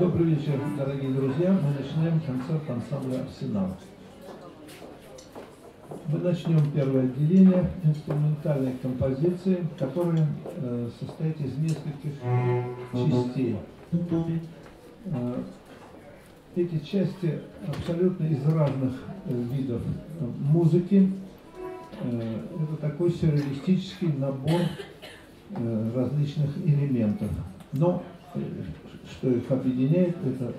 Добрый вечер, дорогие друзья. Мы начинаем концерт ансамбля «Арсенал». Мы начнем первое отделение инструментальной композиции, которая э, состоит из нескольких частей. Э, эти части абсолютно из разных э, видов музыки. Это такой сюрреалистический набор различных элементов. Но что их объединяет, это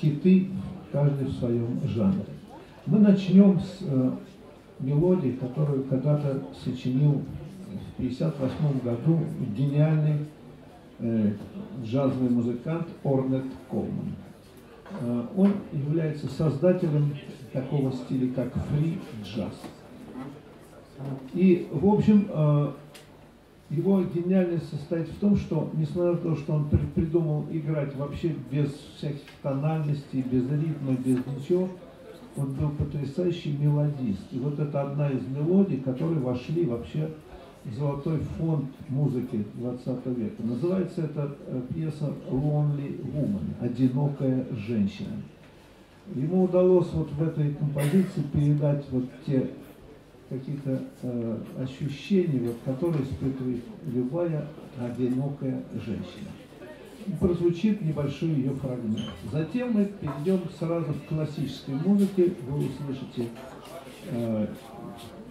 хиты, каждый в своем жанре. Мы начнем с э, мелодии, которую когда-то сочинил в 1958 году гениальный э, джазовый музыкант Орнет Колман. Э, он является создателем такого стиля, как фри-джаз. И, в общем, э, его гениальность состоит в том, что, несмотря на то, что он придумал играть вообще без всяких тональностей, без ритма, без ничего, он был потрясающий мелодист. И вот это одна из мелодий, которые вошли вообще в золотой фонд музыки 20 века. Называется эта э, пьеса «Lonely Woman» – «Одинокая женщина». Ему удалось вот в этой композиции передать вот те какие-то э, ощущения, вот, которые испытывает любая одинокая женщина. Прозвучит небольшой ее фрагмент. Затем мы перейдем сразу к классической музыке. Вы услышите э,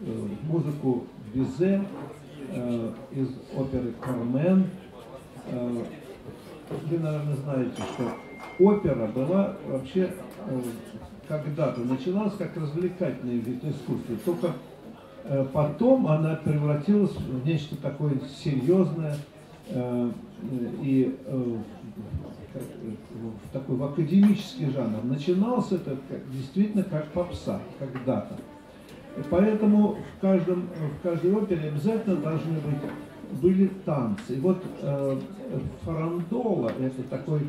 э, музыку Бизе э, из оперы «Кармен». Э, вы, наверное, знаете, что опера была вообще э, когда-то начиналась как развлекательный вид искусства. Только потом она превратилась в нечто такое серьезное э, и э, в такой в академический жанр. Начинался это действительно как попса когда-то. Поэтому в, каждом, в каждой опере обязательно должны быть были танцы. И вот э, фарандола это такой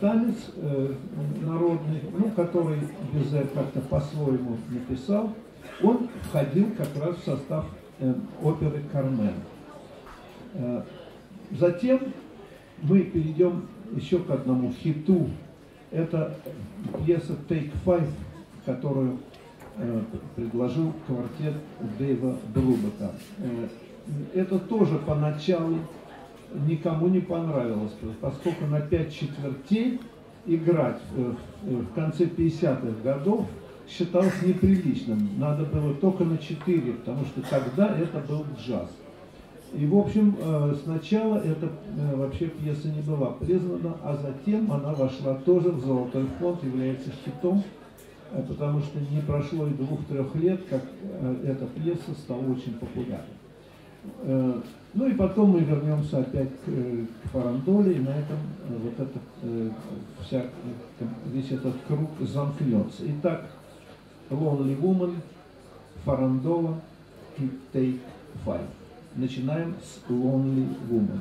танец э, народный, ну, который Безе как-то по-своему написал он входил как раз в состав э, оперы «Кармен». Э, затем мы перейдем еще к одному хиту. Это пьеса «Take Five», которую э, предложил квартет Дэйва Брубека. Э, это тоже поначалу никому не понравилось, поскольку на пять четвертей играть э, в конце 50-х годов считалось неприличным. Надо было только на 4, потому что тогда это был джаз. И, в общем, э, сначала эта э, вообще пьеса не была признана, а затем она вошла тоже в золотой фонд, является хитом, э, потому что не прошло и двух-трех лет, как эта пьеса стала очень популярной. Ну и потом мы вернемся опять к, Фарандоле, и на этом вот этот, вся, весь этот круг замкнется. Итак, Lonely Woman, Фарандола и Take Five. Начинаем с Lonely Woman.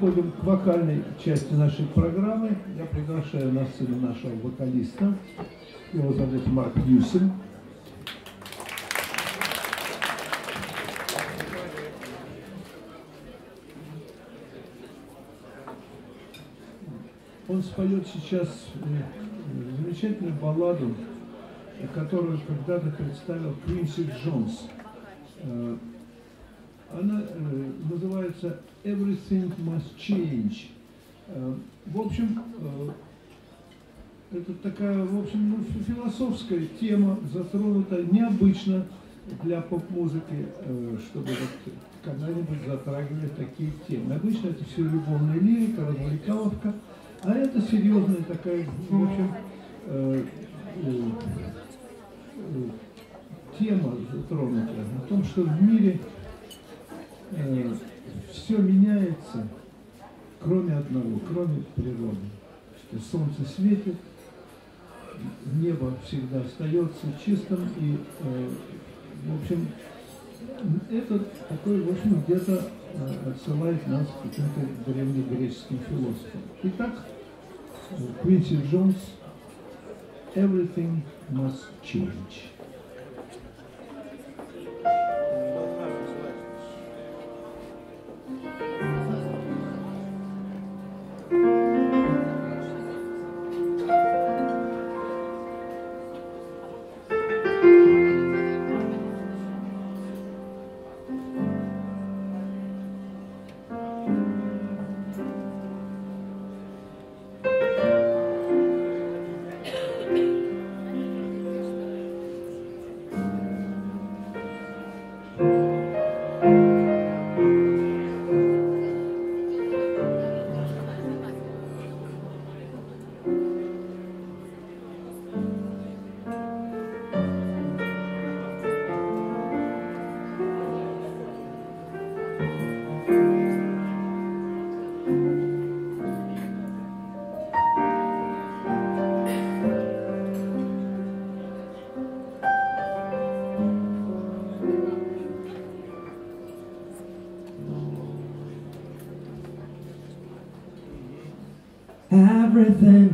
Переходим к вокальной части нашей программы. Я приглашаю на сцену нашего вокалиста. Его зовут Марк Ньюсен. Он споет сейчас э, замечательную балладу, которую когда-то представил Квинси Джонс. Она э, называется Everything Must Change. Э, в общем, э, это такая, в общем, ну, философская тема, затронута необычно для поп-музыки, э, чтобы вот когда-нибудь затрагивали такие темы. Обычно это все любовная лирика, развлекаловка, а это серьезная такая, в общем, э, э, э, тема затронута о том, что в мире э, все меняется, кроме одного, кроме природы. Солнце светит, небо всегда остается чистым и, э, в общем, это такой, в общем, где-то э, отсылает нас к каким-то древнегреческим философам. Итак, Квинси Джонс «Everything must change». Everything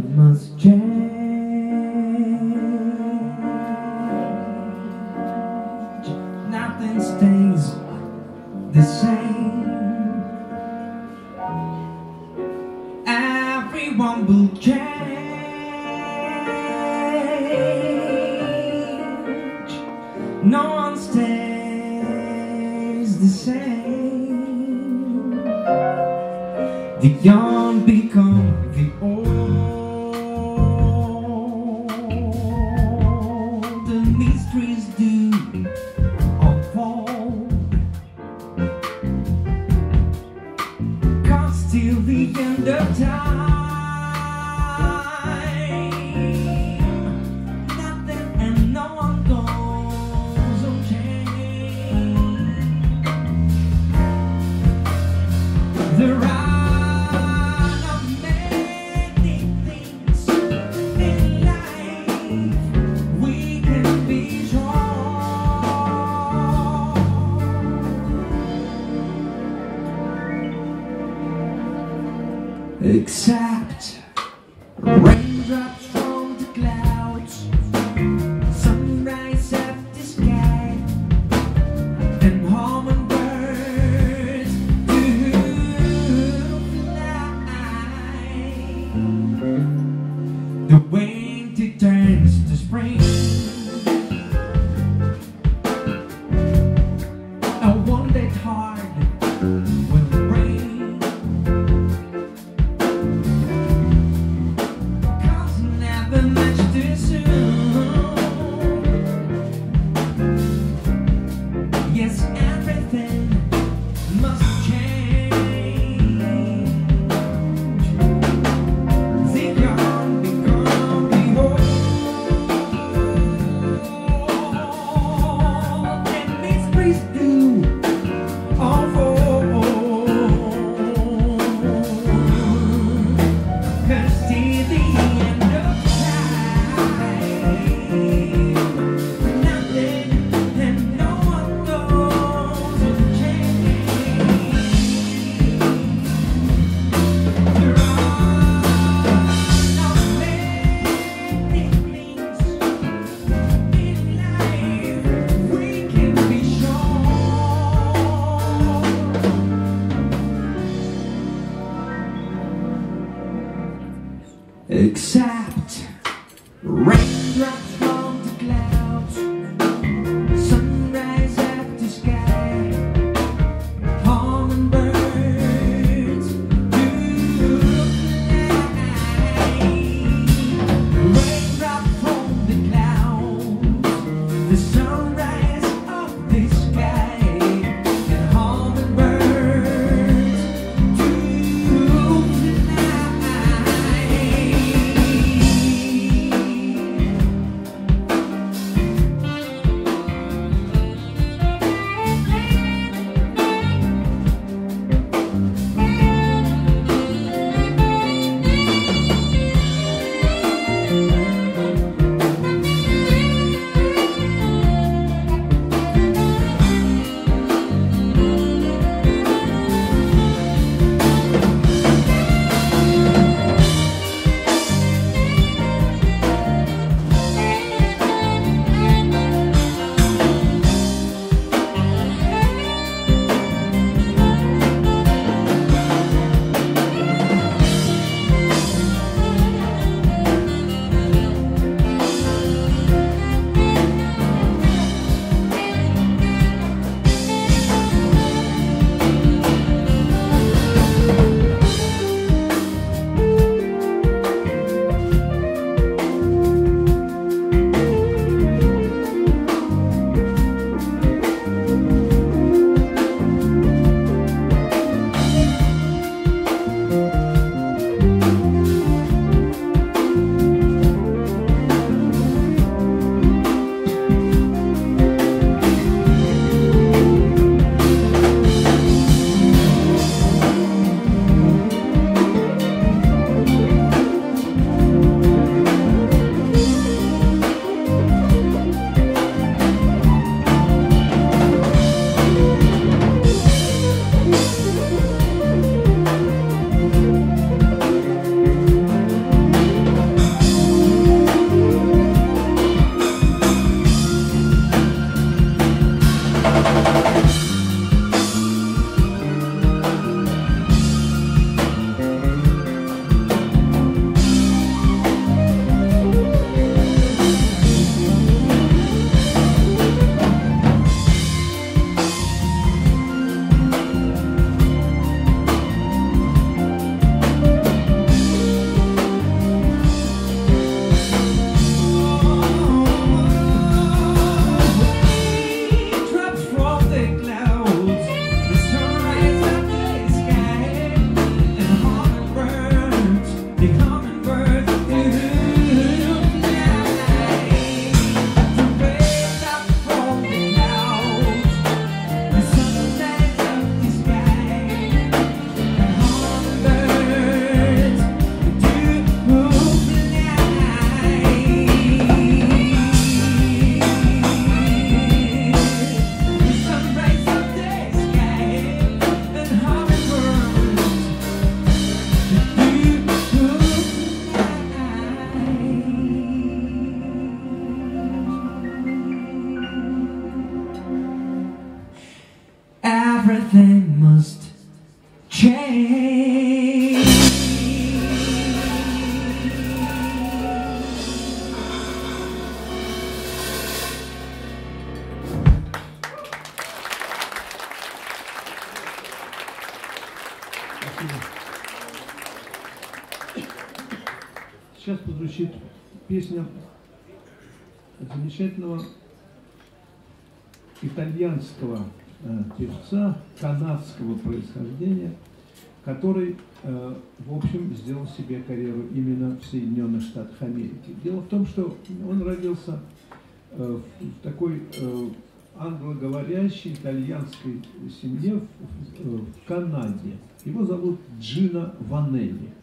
песня замечательного итальянского э, певца канадского происхождения, который, э, в общем, сделал себе карьеру именно в Соединенных Штатах Америки. Дело в том, что он родился э, в такой англоговорящей итальянской семье в Канаде. Его зовут Джина Ванелли.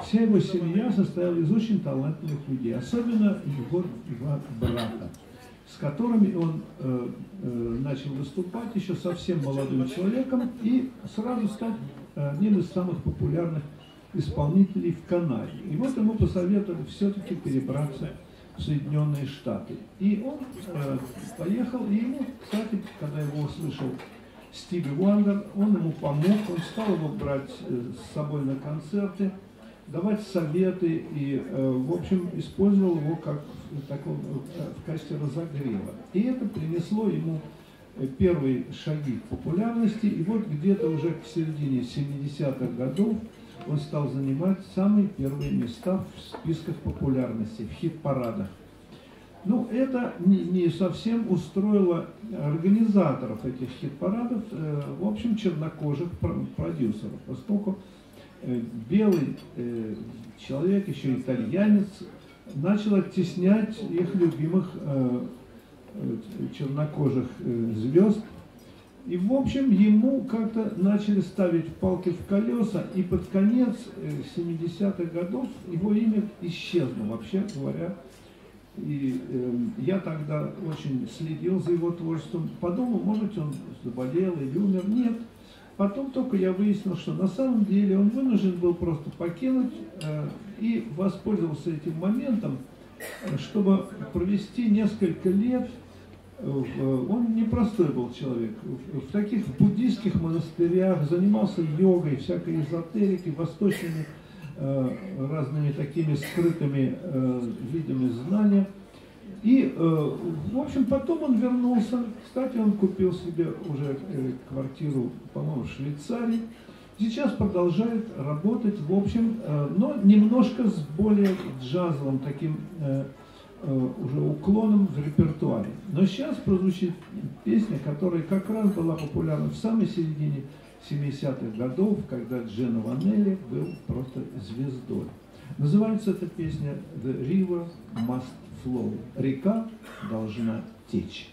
Вся его семья состояла из очень талантливых людей, особенно его два брата, с которыми он э, э, начал выступать еще совсем молодым человеком и сразу стать одним из самых популярных исполнителей в Канаде. И вот ему посоветовали все-таки перебраться в Соединенные Штаты. И он э, поехал, и ему, кстати, когда его услышал Стиви Уандер, он ему помог, он стал его брать э, с собой на концерты, давать советы и, э, в общем, использовал его как в, таком, э, в качестве разогрева. И это принесло ему э, первые шаги популярности, и вот где-то уже к середине 70-х годов он стал занимать самые первые места в списках популярности, в хит-парадах. Ну, это не, не совсем устроило организаторов этих хит-парадов, э, в общем, чернокожих продюсеров, поскольку белый э, человек, еще итальянец, начал оттеснять их любимых э, чернокожих звезд. И, в общем, ему как-то начали ставить палки в колеса, и под конец 70-х годов его имя исчезло, вообще говоря. И э, я тогда очень следил за его творчеством. Подумал, может он заболел или умер. Нет, Потом только я выяснил, что на самом деле он вынужден был просто покинуть э, и воспользовался этим моментом, э, чтобы провести несколько лет. Э, он непростой был человек. В, таких буддийских монастырях занимался йогой, всякой эзотерикой, восточными э, разными такими скрытыми э, видами знания – и, э, в общем, потом он вернулся. Кстати, он купил себе уже э, квартиру, по-моему, в Швейцарии. Сейчас продолжает работать, в общем, э, но немножко с более джазовым таким уже уклоном в репертуаре. Но сейчас прозвучит песня, которая как раз была популярна в самой середине 70-х годов, когда Джена Ванелли был просто звездой. Называется эта песня «The River Must Flow». Река должна течь.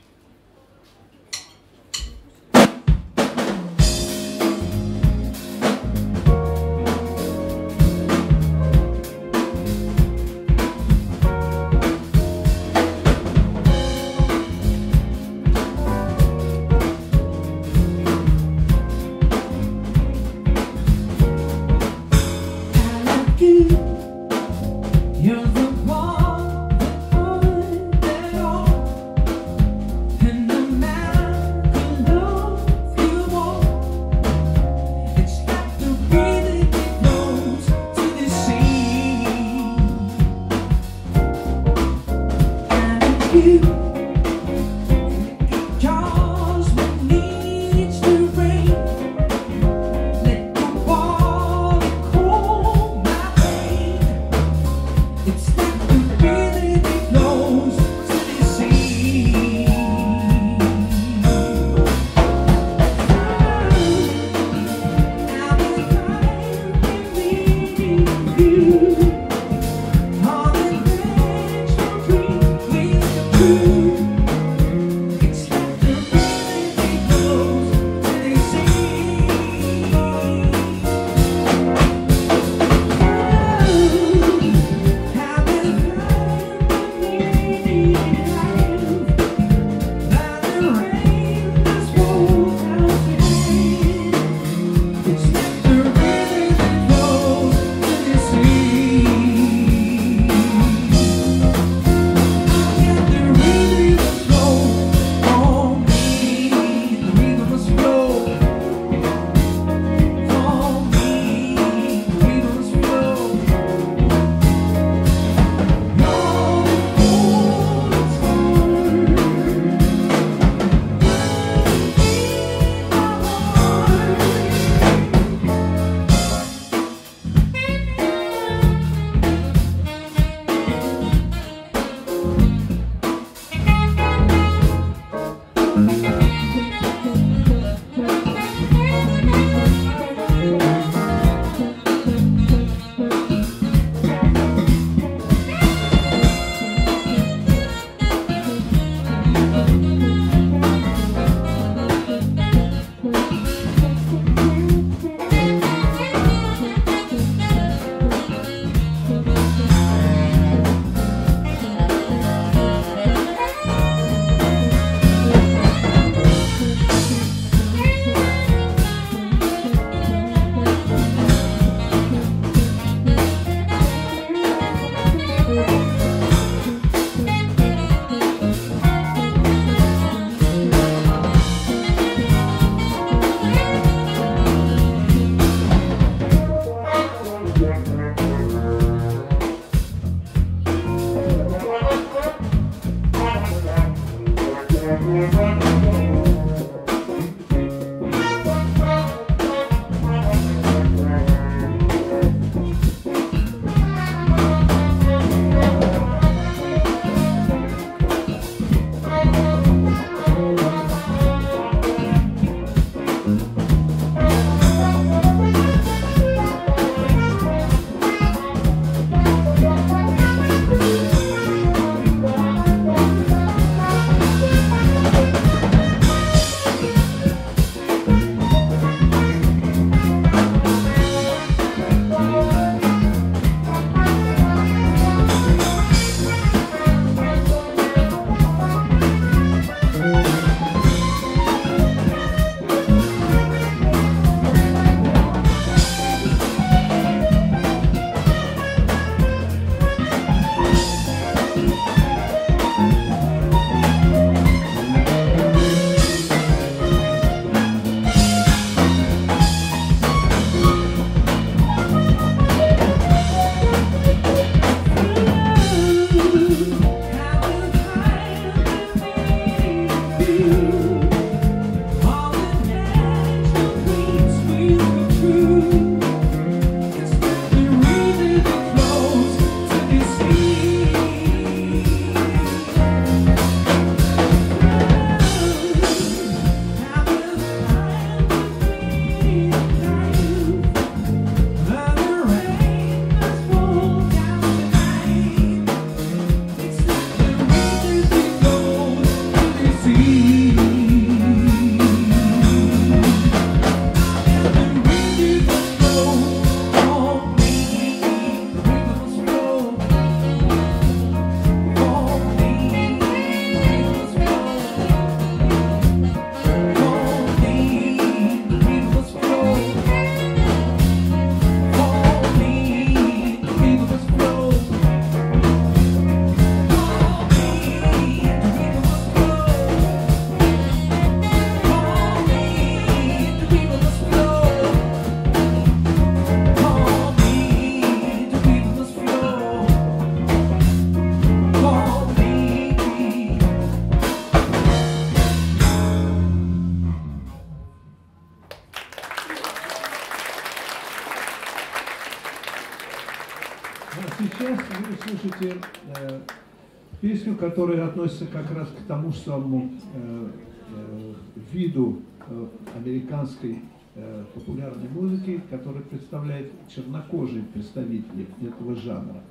Которая относится как раз к тому самому э, э, виду э, американской э, популярной музыки, который представляет чернокожие представители этого жанра.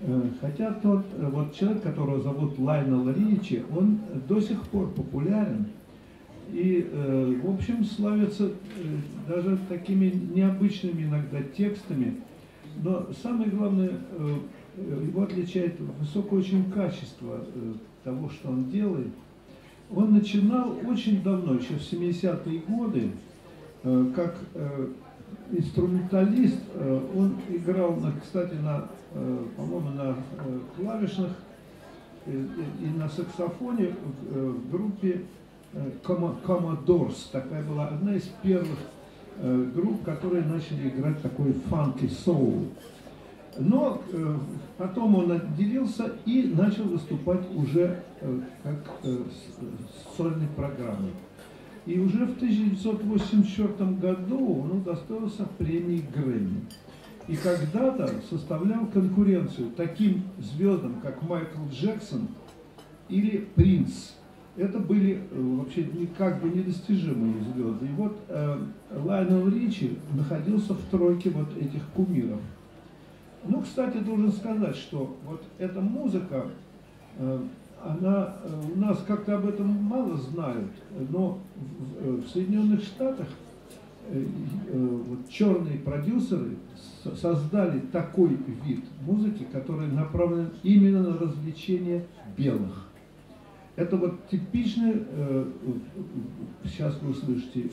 Э, хотя тот э, вот человек, которого зовут Лайнел Ричи, он до сих пор популярен и, э, в общем, славится э, даже такими необычными иногда текстами. Но самое главное, э, его отличает высокое очень качество э, того, что он делает. Он начинал очень давно, еще в 70-е годы, э, как э, инструменталист. Он играл, на, кстати, на, по-моему, на клавишных и на саксофоне в группе Commodores. Такая была одна из первых групп, которые начали играть такой фанки соул. Но э, потом он отделился и начал выступать уже э, как э, сольной программой. И уже в 1984 году он удостоился премии Грэмми. И когда-то составлял конкуренцию таким звездам, как Майкл Джексон или Принц. Это были вообще как бы недостижимые звезды. И вот э, Лайнел Ричи находился в тройке вот этих кумиров. Ну, кстати, должен сказать, что вот эта музыка, э, она, э, у нас как-то об этом мало знают, но в, Соединенных Штатах э, вот черные продюсеры создали такой вид музыки, который направлен именно на развлечение белых. Это вот типичная, э, сейчас вы услышите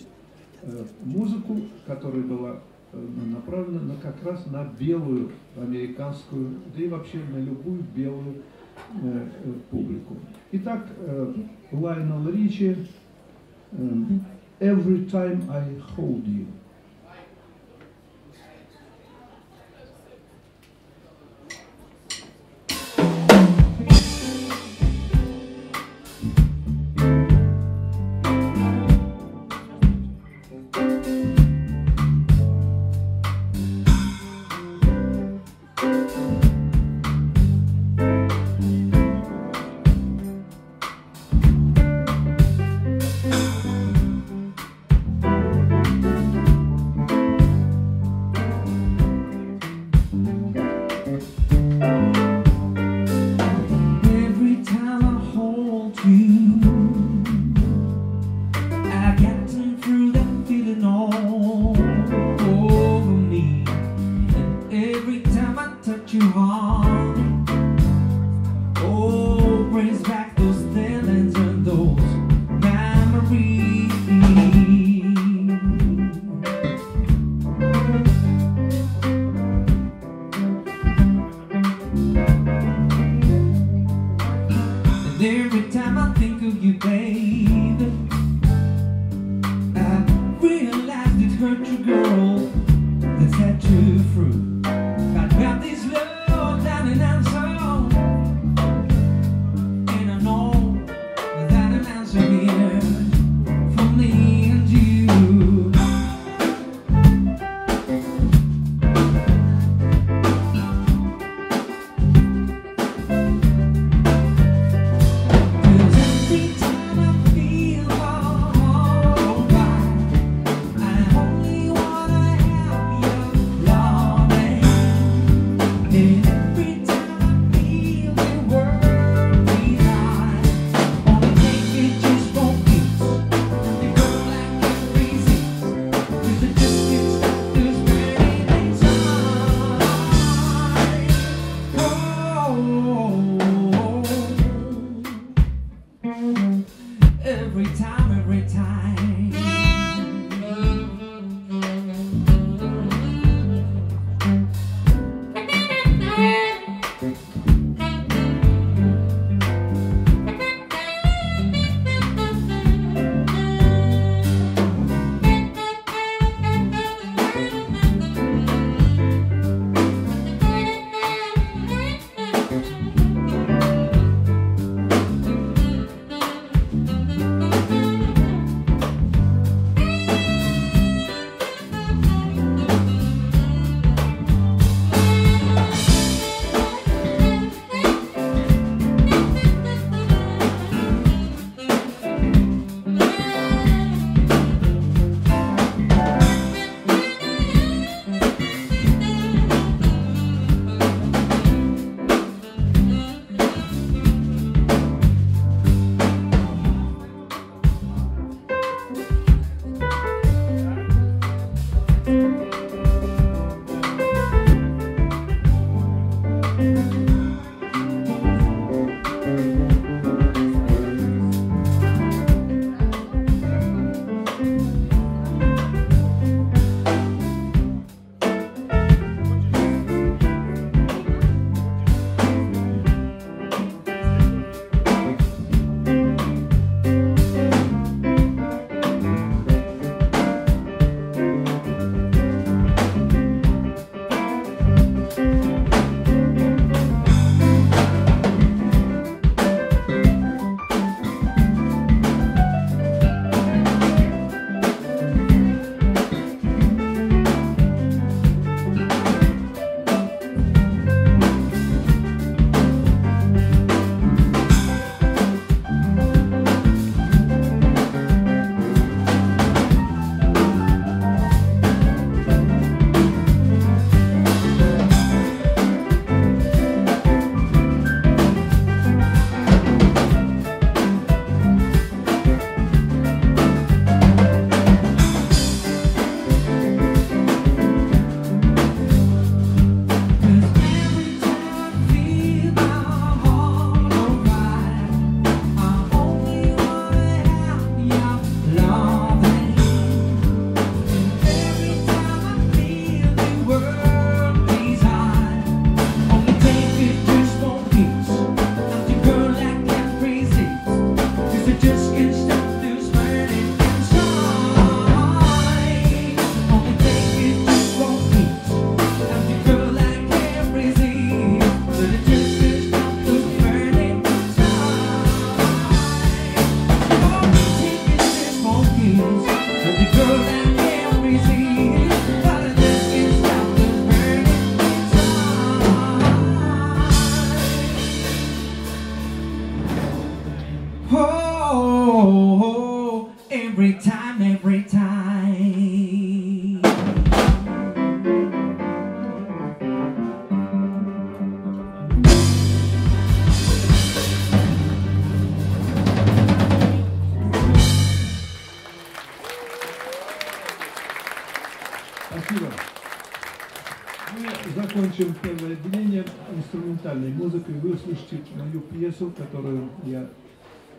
музыку, которая была направлена на, как раз на белую американскую, да и вообще на любую белую э, э, публику. Итак, э, Лайонел Ричи э, «Every time I hold you». Закончим первое отделение инструментальной музыкой. Вы услышите мою пьесу, которую я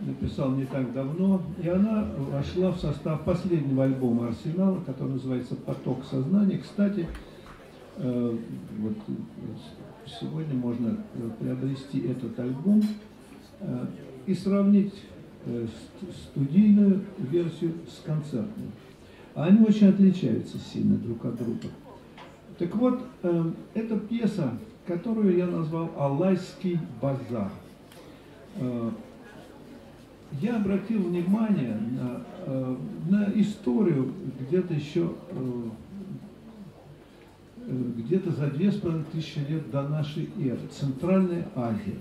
написал не так давно. И она вошла в состав последнего альбома «Арсенала», который называется «Поток сознания». Кстати, э, вот сегодня можно приобрести этот альбом э, и сравнить э, ст- студийную версию с концертной. А Они очень отличаются сильно друг от друга. Так вот, э, это пьеса, которую я назвал «Алайский базар». Э, я обратил внимание на, э, на историю где-то еще э, э, где-то за две с половиной тысячи лет до нашей эры, Центральная Азия.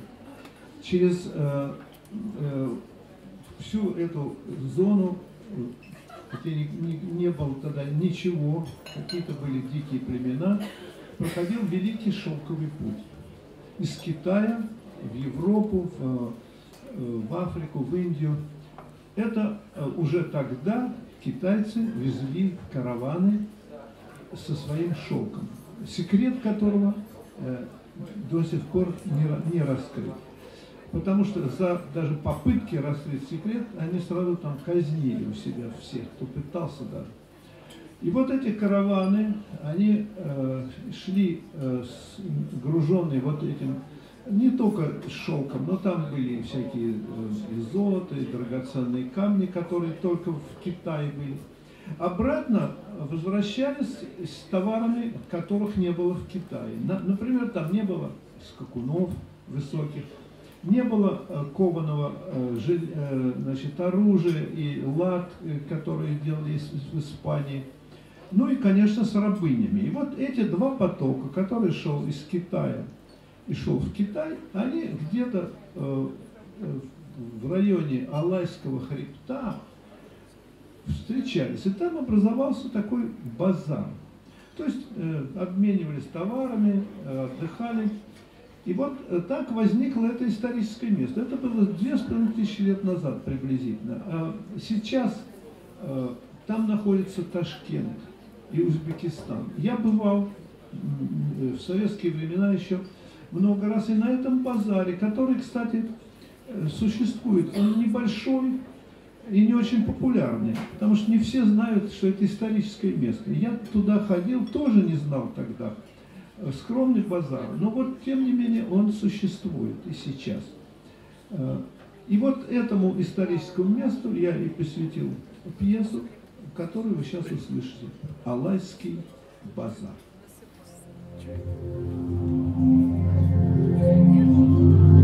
Через э, э, всю эту зону, э, где не, не- не было тогда ничего, какие-то были дикие племена, проходил Великий Шелковый путь. Из Китая в Европу, в, э, в Африку, в Индию. Это э, уже тогда китайцы везли караваны со своим шелком, секрет которого э, до сих пор не, не раскрыт. Потому что за даже попытки раскрыть секрет, они сразу там казнили у себя всех, кто пытался даже. И вот эти караваны, они э, шли э, груженные вот этим, не только шелком, но там были всякие э, золото, и драгоценные камни, которые только в Китае были. Обратно возвращались с товарами, которых не было в Китае. На- например, там не было скакунов высоких, не было э, кованого э, э, значит, оружия и лад, которые делались в Испании. Ну и, конечно, с рабынями. И вот эти два потока, который шел из Китая и шел в Китай, они где-то в районе Алайского хребта встречались. И там образовался такой базар. То есть обменивались товарами, отдыхали. И вот э, так возникло это историческое место. Это было две с половиной тысячи лет назад приблизительно. А сейчас э, там находится Ташкент и Узбекистан. Я бывал м, в советские времена еще много раз и на этом базаре, который, кстати, э, существует. Он небольшой и не очень популярный, потому что не все знают, что это историческое место. Я туда ходил, тоже не знал тогда. Скромный базар, но вот тем не менее он существует и сейчас. Э, И вот этому историческому месту я и посвятил пьесу, которую вы сейчас услышите. Алайский базар. Thank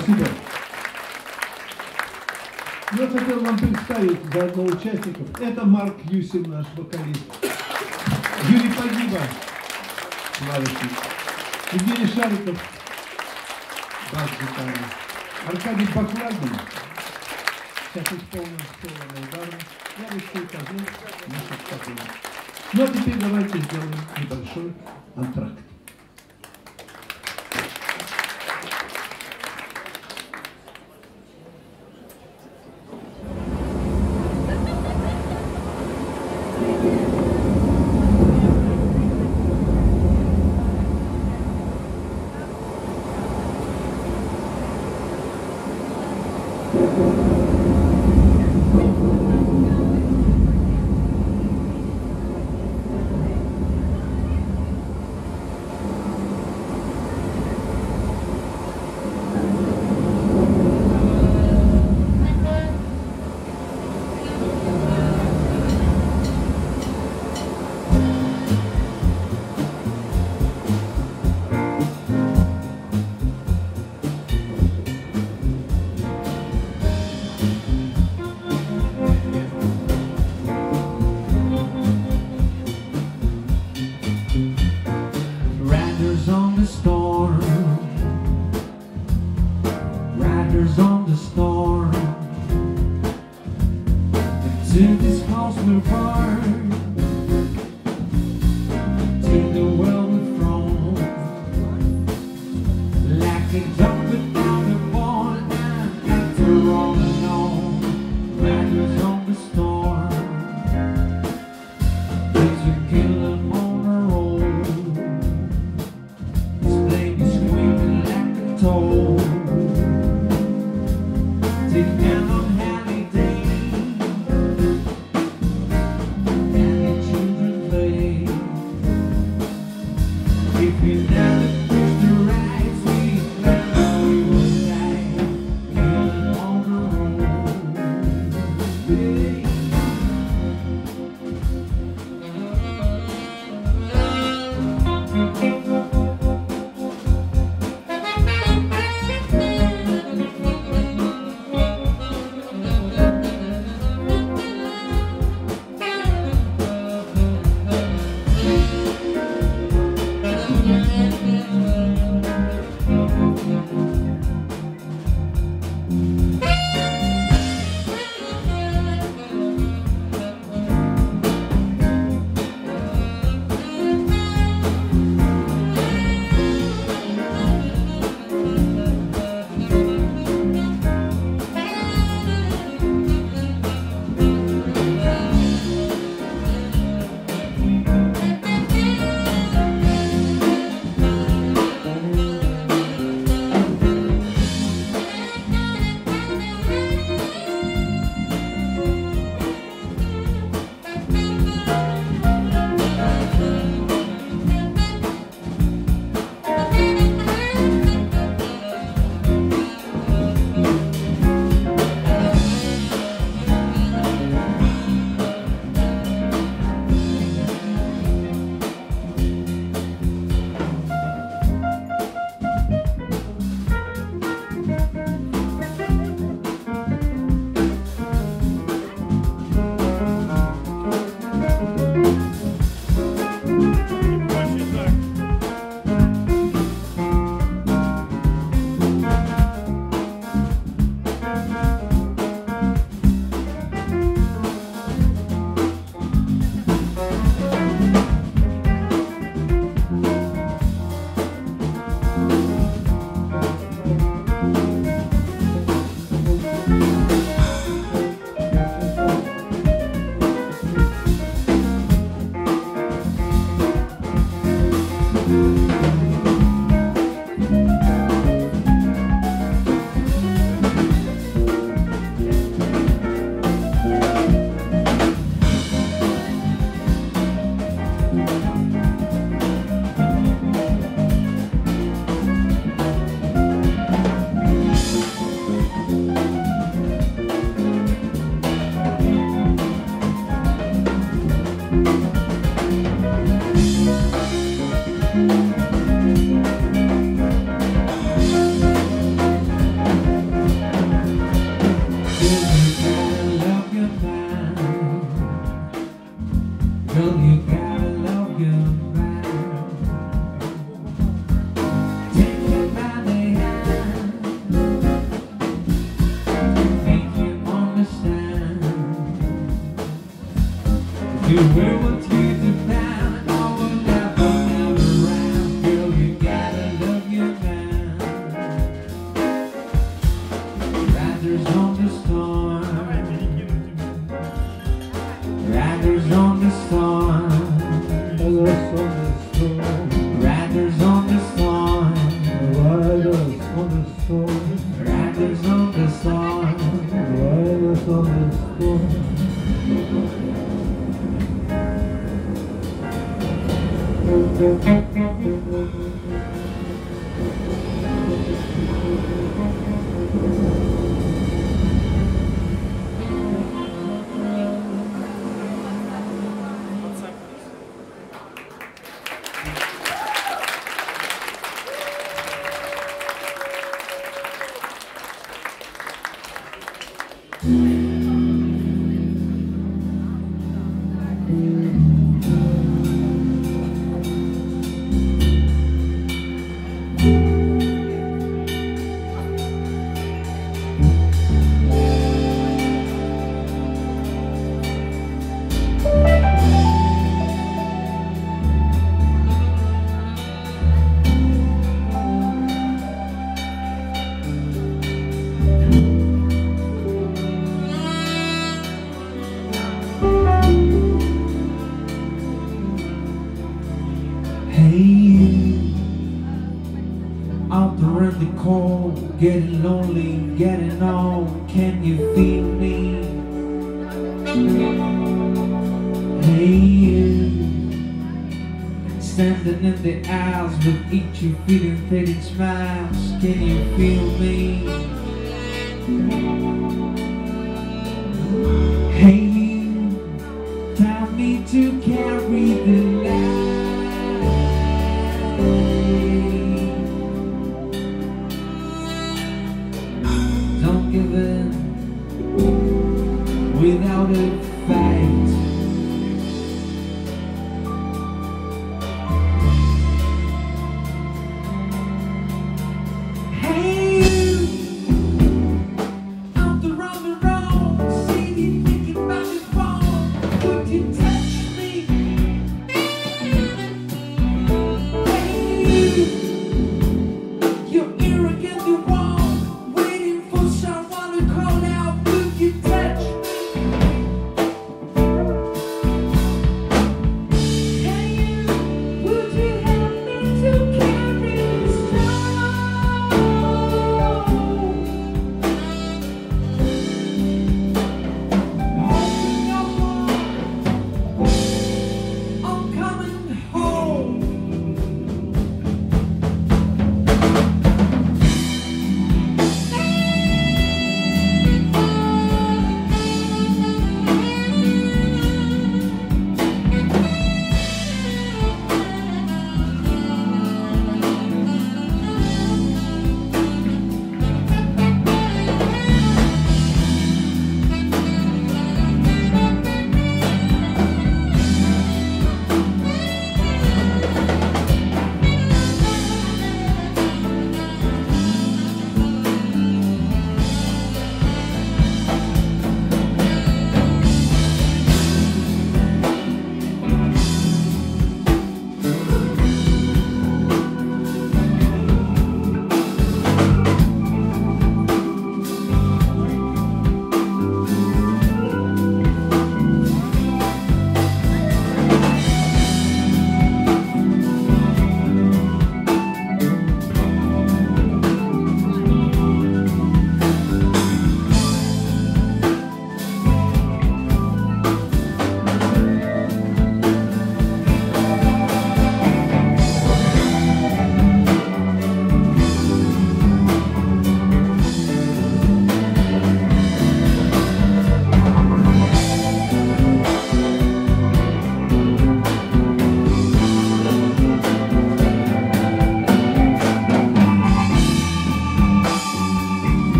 Спасибо. Я хотел вам представить заодно участников. Это Марк Юсин, наш вокалист. Юрий Погиба, клавишник. Евгений Шариков, бас-гитара. Аркадий Баклагин, сейчас исполнил соло на ударном. Я Алексей Козлов, на саксофоне. Ну а теперь давайте сделаем небольшой антракт.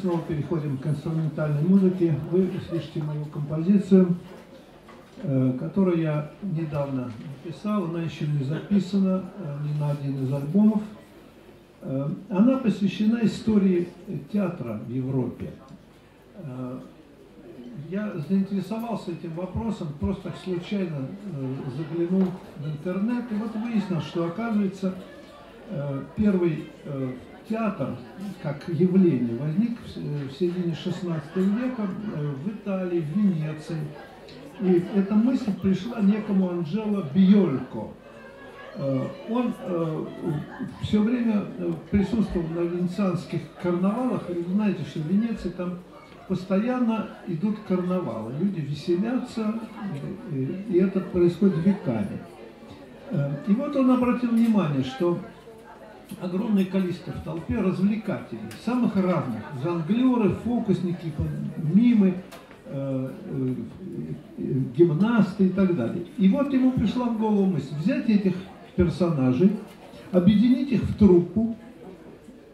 Снова переходим к инструментальной музыке. Вы слышите мою композицию, э, которую я недавно написал. Она еще не записана э, ни на один из альбомов. Э, Она посвящена истории театра в Европе. Я заинтересовался этим вопросом, просто случайно заглянул в интернет, и вот выяснил, что оказывается первый театр как явление возник в э, середине 16 века э, в Италии, в Венеции. И эта мысль пришла некому Анджело Биолько. Э, Он все время э, присутствовал на венецианских карнавалах, и вы знаете, что в Венеции там постоянно идут карнавалы, люди веселятся, и, это происходит веками. Э, И вот он обратил внимание, что огромное количество в толпе развлекателей, самых разных, жонглеры, фокусники, мимы, э, э, гимнасты и так далее. И вот ему пришла в голову мысль взять этих персонажей, объединить их в труппу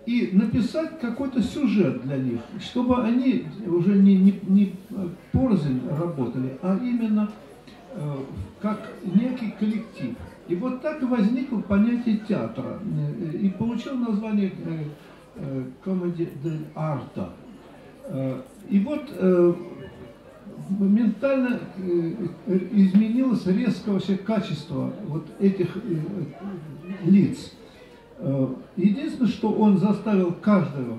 и написать какой-то сюжет для них, чтобы они уже не, не, не порознь работали, а именно э, как некий коллектив. И вот так и возникло понятие театра. Э, И получил название комедия дель арта. И вот э, моментально э, изменилось резко вообще качество вот этих лиц. Единственное, что он заставил каждого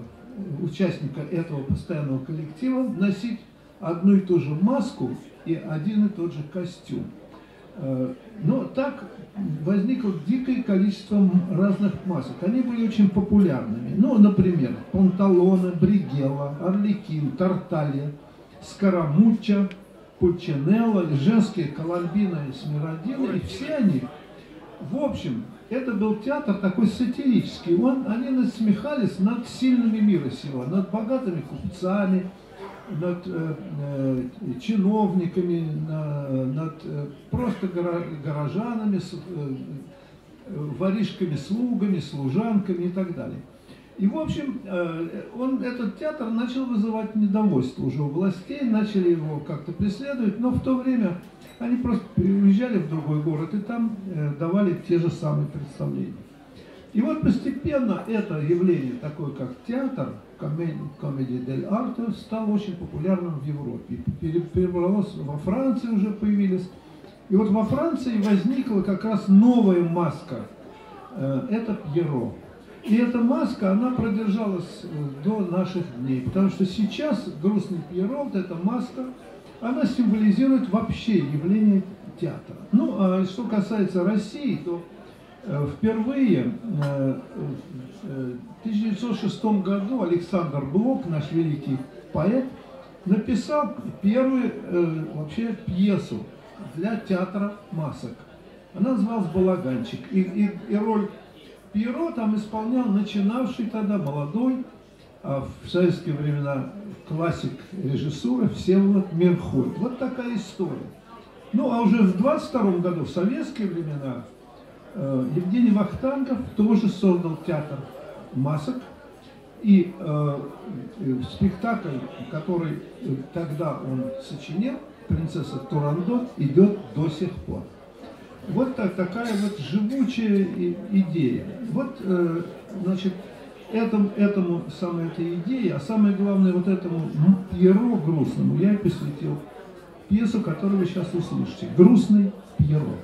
участника этого постоянного коллектива носить одну и ту же маску и один и тот же костюм. Э, Но так возникло дикое количество разных масок. Они были очень популярными. Ну, например, Панталоне, Бригелла, Орликин, Тарталья, Скарамучча, Пульчинелло, женские Коломбина и Смиродина. И все они в общем, это был театр такой сатирический. Он, они насмехались над сильными мира сего, над богатыми купцами, над э, э, чиновниками, на- над э, просто горо- горожанами, с, э, воришками, слугами, служанками и так далее. И, в общем, э, он, этот театр начал вызывать недовольство уже у властей, начали его как-то преследовать, но в то время они просто переезжали в другой город и там давали те же самые представления. И вот постепенно это явление, такое как театр, комедия дель арте, стало очень популярным в Европе. Пере- Перебралось во Франции уже появились. И вот во Франции возникла как раз новая маска. Э, Это Пьеро. И эта маска, она продержалась э, до наших дней. Потому что сейчас грустный Пьеро, вот эта маска, она символизирует вообще явление театра. Ну, а что касается России, то впервые э, э, в 1906 году Александр Блок, наш великий поэт, написал первую э, вообще пьесу для театра масок. Она называлась «Балаганчик». И, и- и роль Пьеро там исполнял начинавший тогда молодой, а в советские времена классик режиссуры Всеволод Мерхой. Вот такая история. Ну, а уже в 22 году, в советские времена, э, Евгений Вахтангов тоже создал театр масок. И э, э, спектакль, который э, тогда он сочинил, «Принцесса Турандот», идет до сих пор. Вот так, такая вот живучая идея. Вот, э, значит, этому, этому самой этой идее, а самое главное, вот этому Пьеро грустному я и посвятил пьесу, которую вы сейчас услышите. «Грустный Пьеро».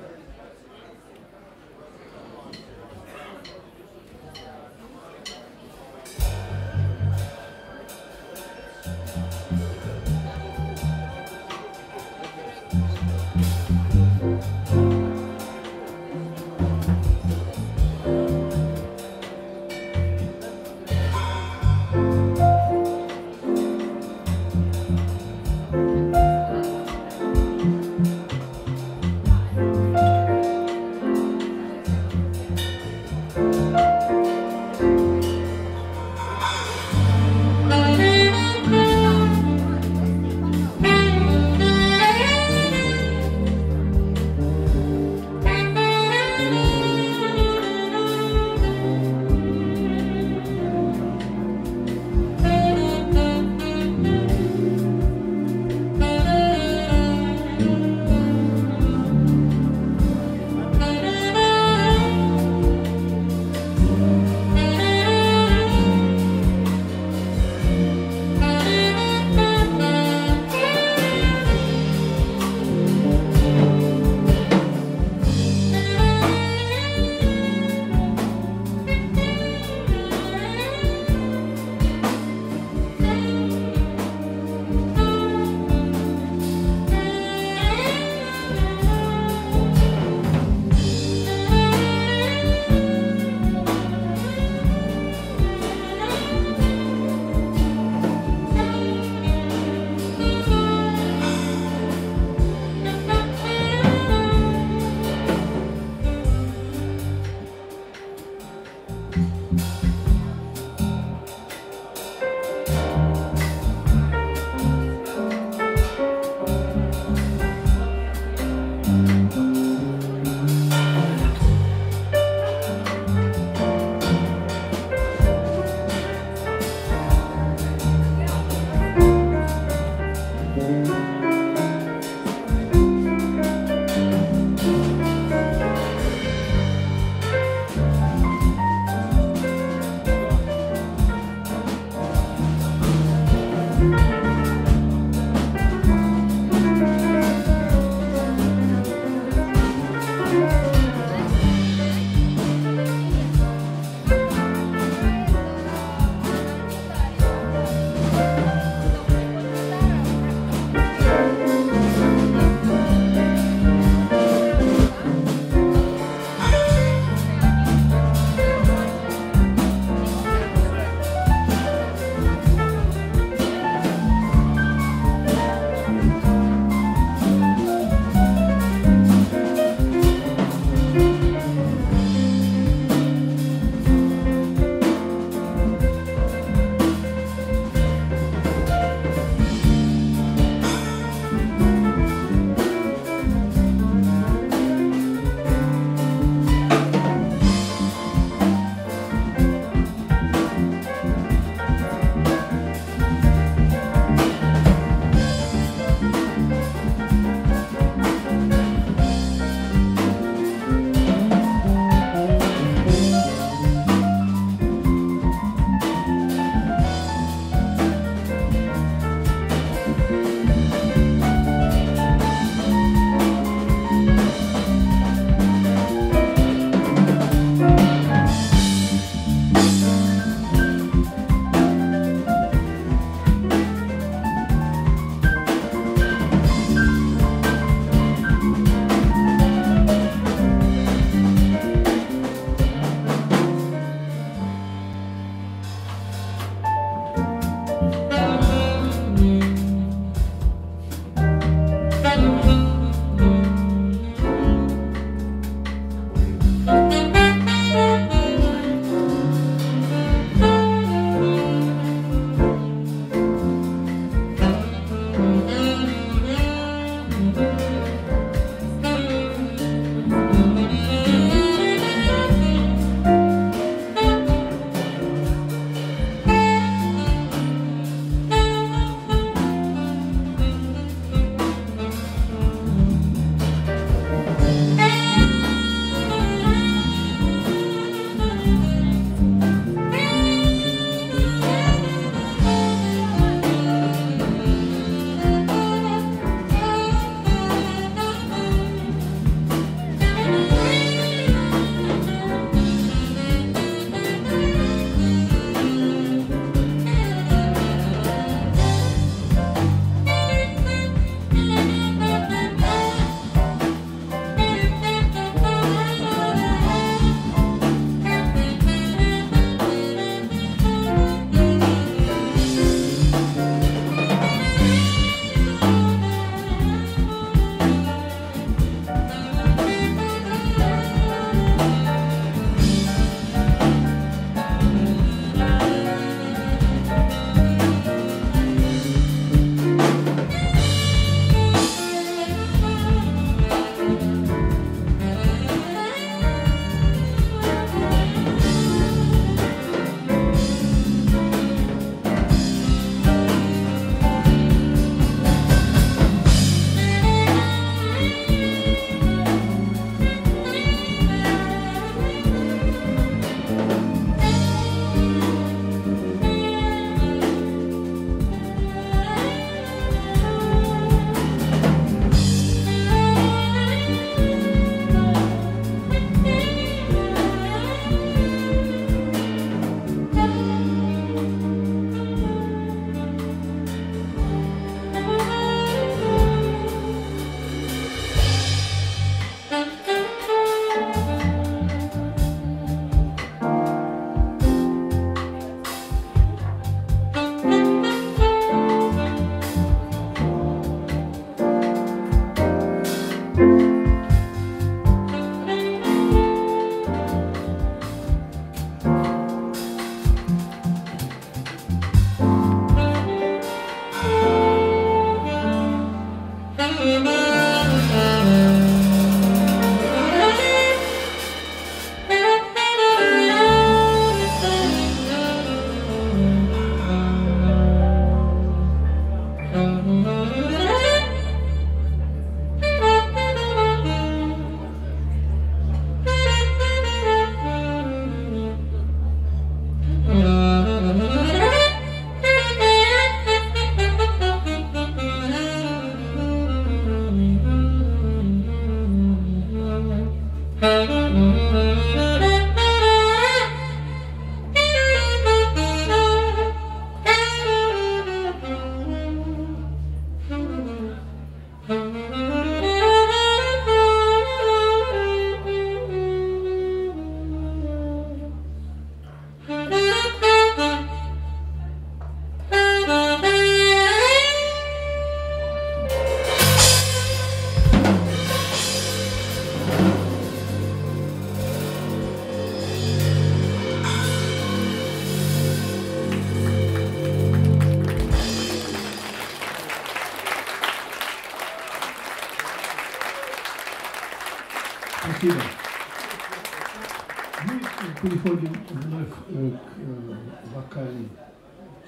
Э, к э, вокальной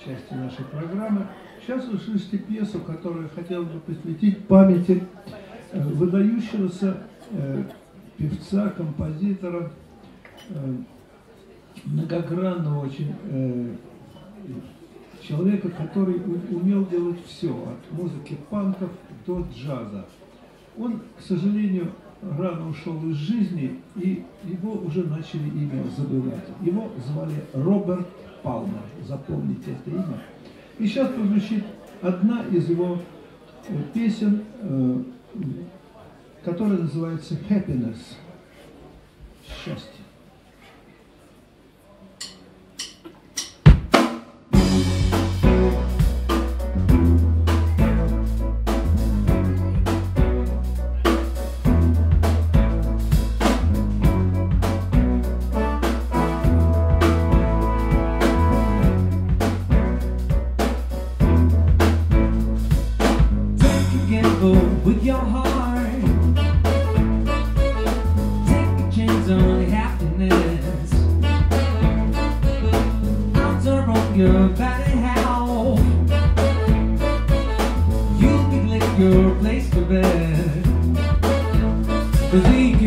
части нашей программы. Сейчас вы слышите пьесу, которую я хотел бы посвятить памяти э, выдающегося э, певца, композитора, многогранного очень человека, который умел делать все, от музыки панков до джаза. Он, к сожалению, рано ушел из жизни, и его уже начали имя забывать. Его звали Роберт Палмер, запомните это имя. И сейчас прозвучит одна из его э, песен, э, которая называется «Happiness» – «Счастье». your place to bed. Believe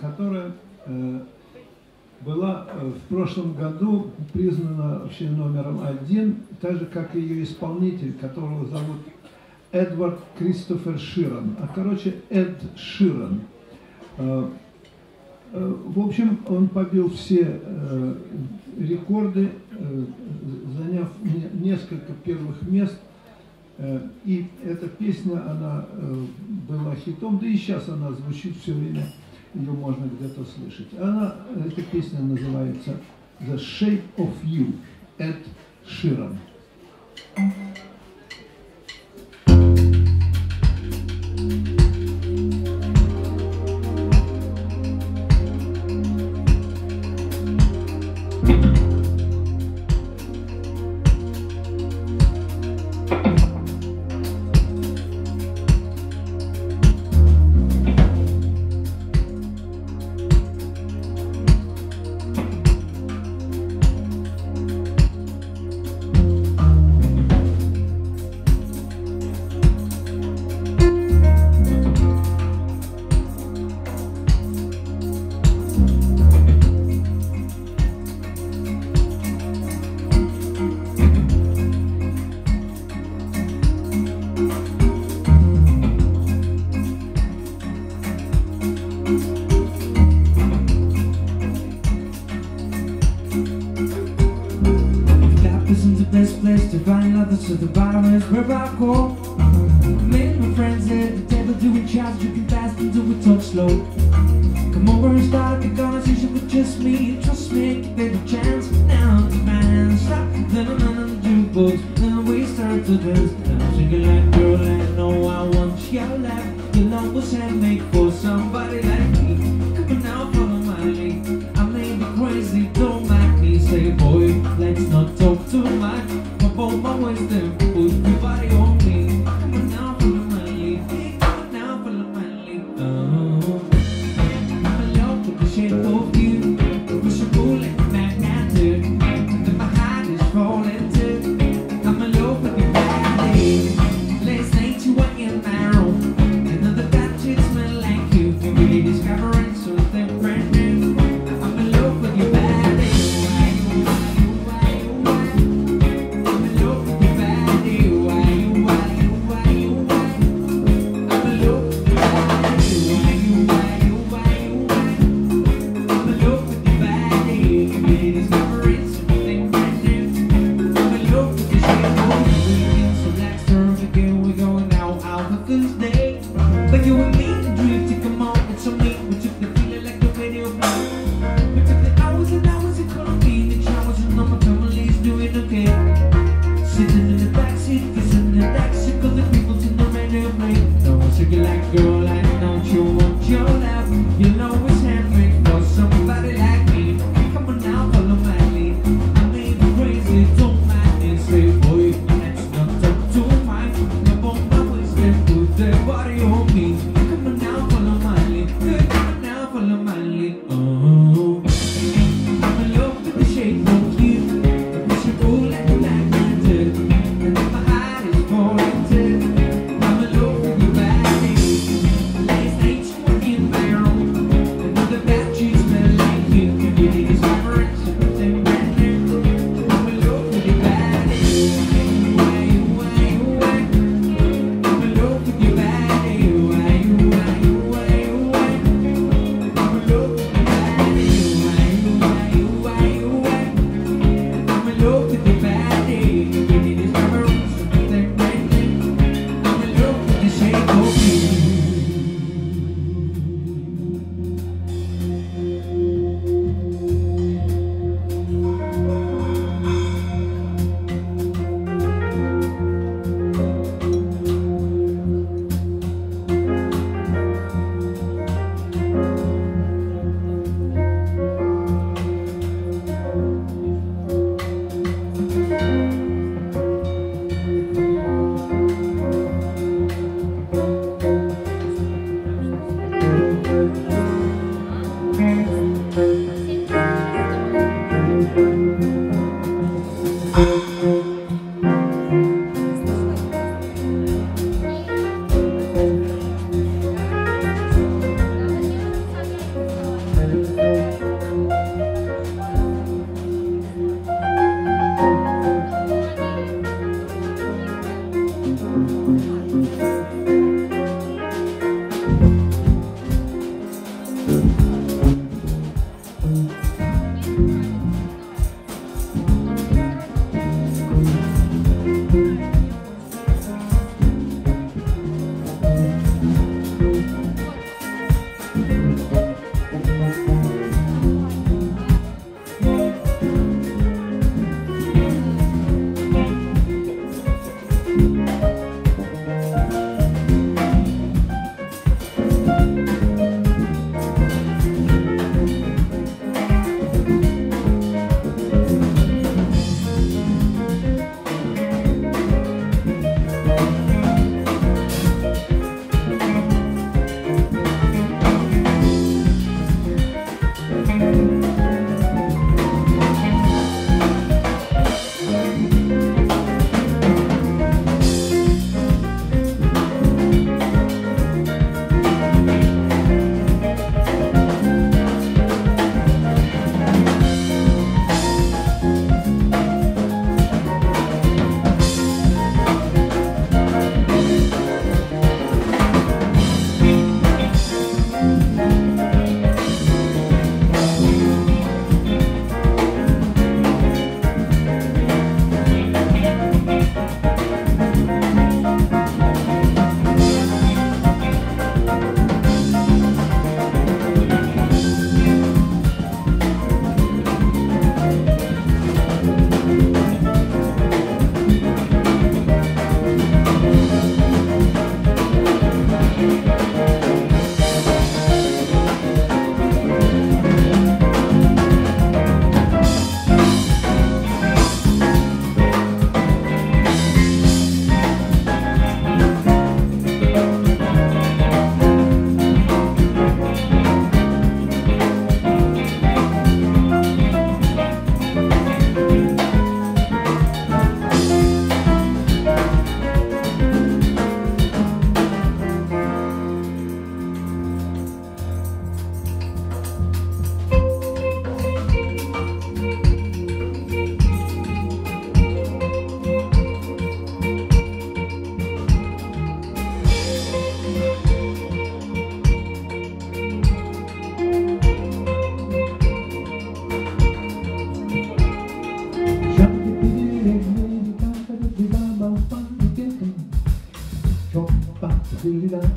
которая э, была э, в прошлом году признана вообще номером один, так же, как и ее исполнитель, которого зовут Эдвард Кристофер Ширан, а короче Эд Ширан. Э, в общем, он побил все рекорды, заняв несколько первых мест. И эта песня, она была хитом, да и сейчас она звучит все время ее можно где-то слышать. Она, эта песня называется «The Shape of You» от Ширан. Thank you. Sweden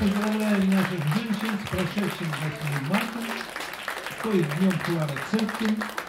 поздравляем наших женщин с прошедшим 8 марта, то есть Днем Клары Цеткин.